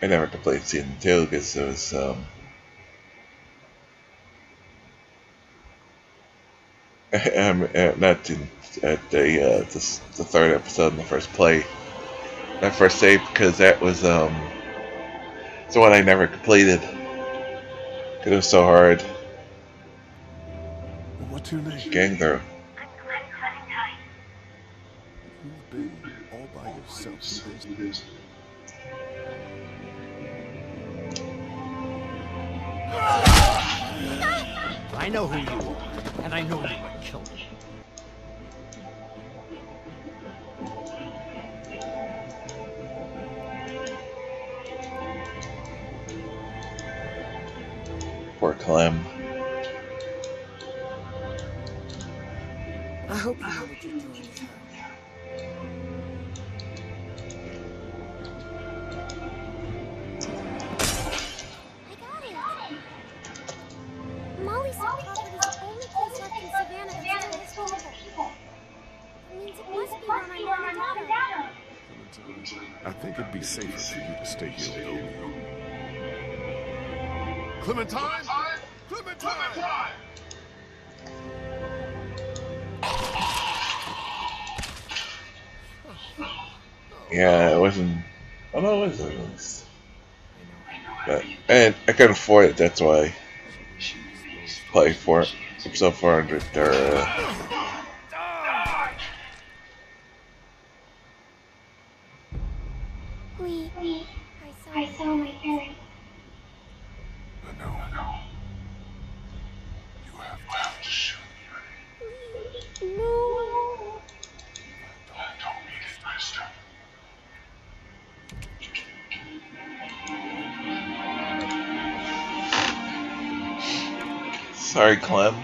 I never completed season two because it was um, um, uh, not in, at the, uh, the the third episode in the first play, that first save because that was um, it's the one I never completed because it was so hard. What's your name? Gang through. You've been all by yourself I know who you are, and I know you would kill me. Poor Clem. I hope you know what you're doing Molly said Crawford is the only place left in Savannah that still has people. It means it must be where my mom and dad are. I think it'd be safer for you to stay here with Omid. Clementine! Clementine! Yeah, it wasn't. Oh no, it was. It was. But and I couldn't afford it. That's why. Play for episode four hundred. Uh, We, we, I saw, I saw my parents. I know. You have to shoot sorry, Clem.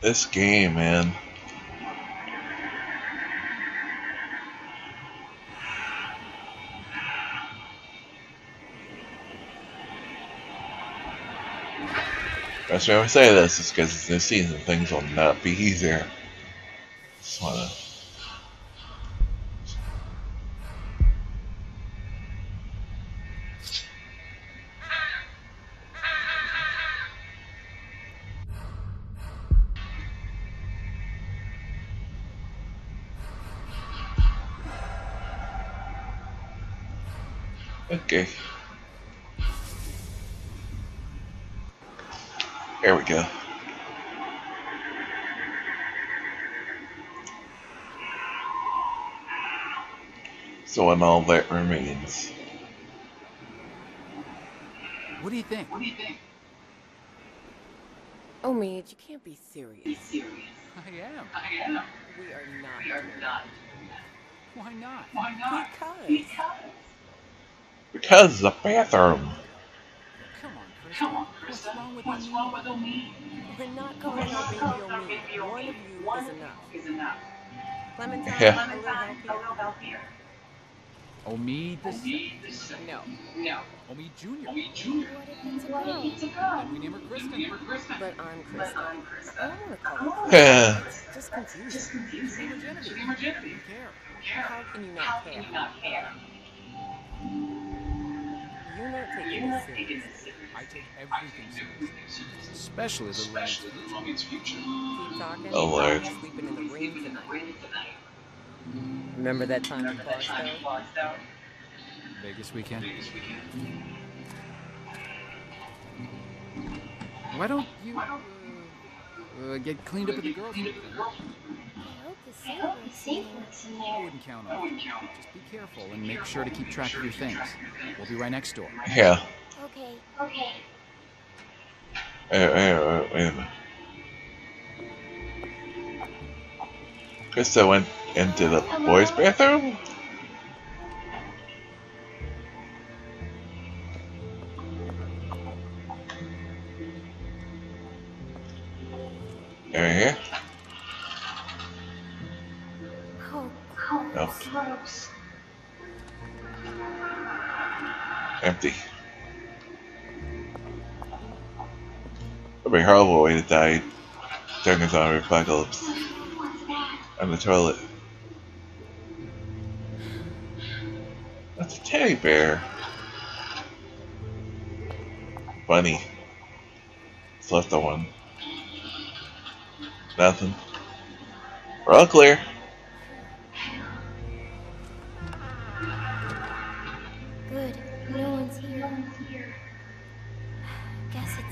This game, man. That's why I say this, is because new season, things will not be easier. Just wanna. Okay. There we go. So and all that remains. What do you think? What do you think? Oh, Mage, you can't be serious. Be serious. I am. We are not. We are not. Why not. Why not? Because. Because the bathroom. Come on, Chris. What's wrong with me? We're not going on baby on. One of you is enough. Clementine, Yeah. a little help here? Oh, me this? No. Omid Junior. What if it's a girl? And we name her Kristen. But I'm Christa. I don't want to call her Yeah. It's just confusing. Name her Genevieve. You care. How can you not care? You're not taking this serious. I take everything seriously. Especially the Looney's future. Keep talking. Oh, Lord. I'm sleeping in the ring tonight. Remember that time in Barstow? Vegas weekend. Why don't you uh, uh, get cleaned up at the girls' weekend? I hope the safe works in I wouldn't count on it. Just be careful and make sure to keep track of your things. We'll be right next door. Yeah. Okay. Okay. Wait, wait, wait, wait a minute. Christa went into the boys' bathroom? Are you here? Oh, oh, No. gross. Empty. That'd be a horrible way to die during a zombie apocalypse. On the toilet. That's a teddy bear. Bunny. Left the one. Nothing. We're all clear.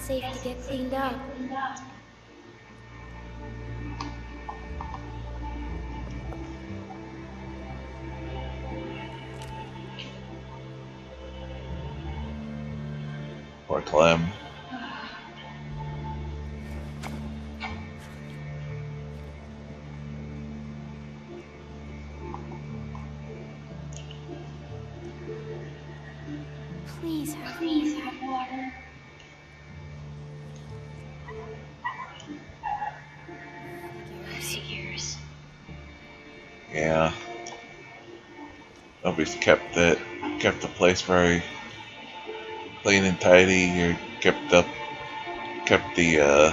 Safe to get cleaned up. Poor Clem. Yeah. Nobody's kept it kept the place very clean and tidy or kept up kept the uh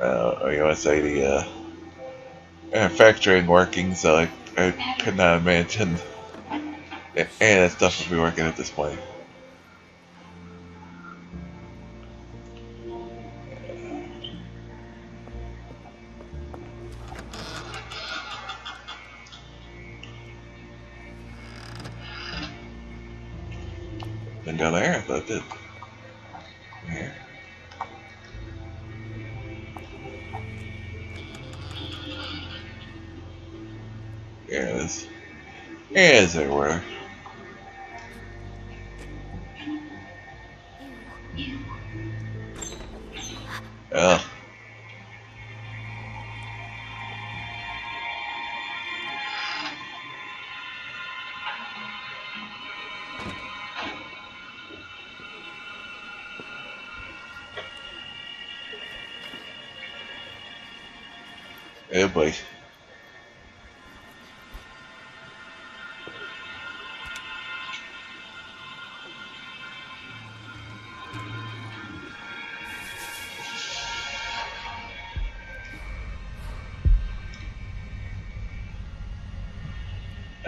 uh or you wanna say the uh manufacturing working so I, I could not imagine any of that stuff would be working at this point. Is. Here it everywhere. Ugh. Oh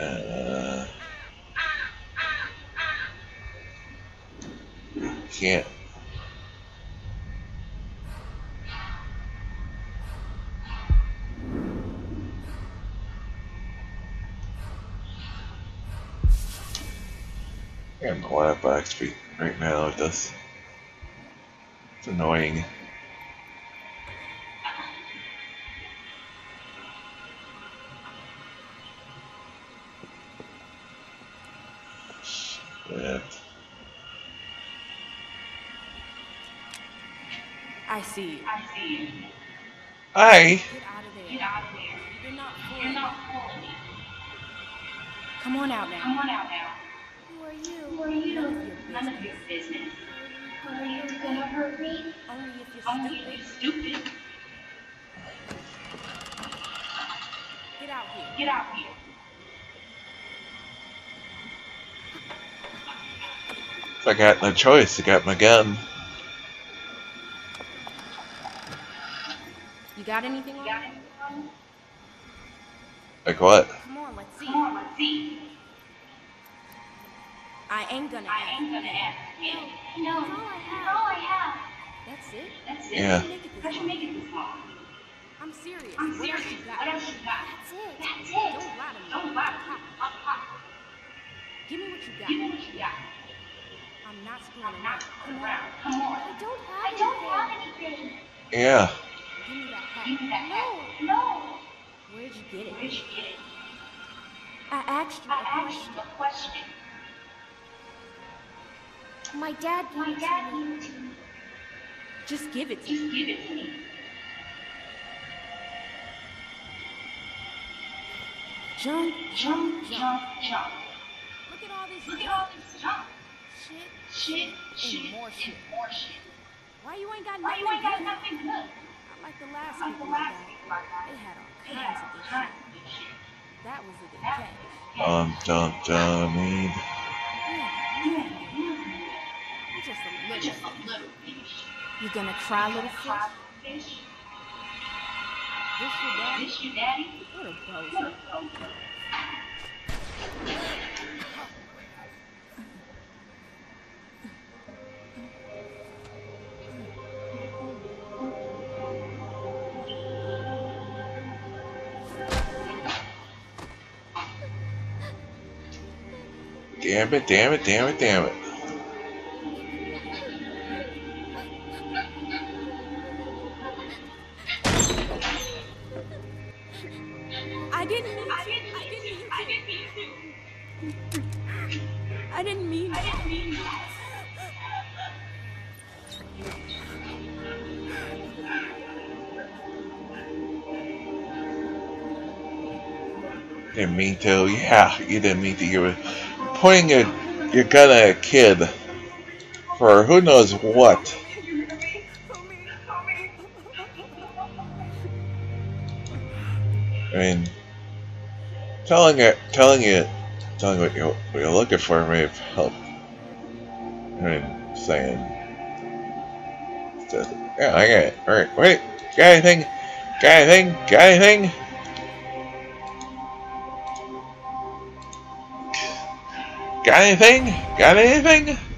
Uh, can't. I'm quiet box feet right now with this. It's annoying. I see you. Hi. Get out of there. Get out of there. You're not fooling You're not fooling me. Come on out now. Come on out now. Who are you? Who are you? None of your business. Are you gonna hurt me? Only if you're Only stupid. if you're stupid. Get out here. Get out here. I got no choice, I got my gun. You got anything on? got you? anything on you? Like what? Come on, let's see. Come on, let's see. I ain't gonna I ask. ain't gonna ask again. No, That's all I have. that's all I have. That's it? That's it. Yeah. Make it this How'd you make it this long? I'm serious. I'm what serious. you got? What else you got? That's it. That's it. Don't lie to me. Don't lie to me. Pop, pop. Give me what you got. Give me what you got. I'm not screwing around. Come on. around. Come on. I don't have I don't anything. have anything. Yeah. Give me that Give me hat. that hat. No. Where'd you get it? Where'd you get it? I asked you I a asked question. you a question. My dad gave My it dad to me. gave it to me. Just give it to me. Just give it to me. Jump, Jump, jump, jump. Look at all this Look at all this junk. shit. Shit, shit, more shit. and more shit. Why you ain't got Why nothing you ain't got nothing good? Not like the last Like people I last got. people I got. They had all kinds of all good kinds of good. That was a good That catch. was Um, dun, dun, I mean, Yeah, Just a little. Just a little bit. You gonna cry, little fish? Fish. This your daddy? This your daddy? What a poser. Damn it, damn it, damn it, damn it. I didn't mean to. I didn't mean to. I didn't mean to. I didn't mean I didn't mean to. Didn't mean to. Yeah, you didn't mean to. You were pointing your, your gun at a kid for who knows what. I mean, telling it, telling it, telling what you're, what you're looking for may have helped. I mean, saying, yeah, I got it. All right, wait, got anything? Got anything? Got anything? Got anything? Got anything?